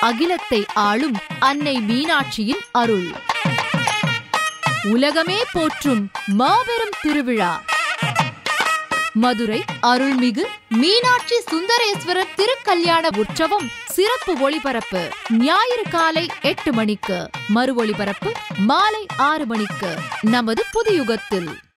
அகிலத்தை ஆளும் அன்னை மீனாட்சியின் அருள். உலகமே போற்றும் மாபெரும் திருவிழா. மதுரை அருள்மிகு மீனாட்சி சுந்தரேஸ்வரர் திருக்கல்யாண உற்சவம் சிறப்பு ஒளிபரப்பு ஞாயிறு காலை எட்டு மணிக்கு. மறு ஒளிபரப்பு மாலை ஆறு மணிக்கு. நமது புதியுகத்தில்.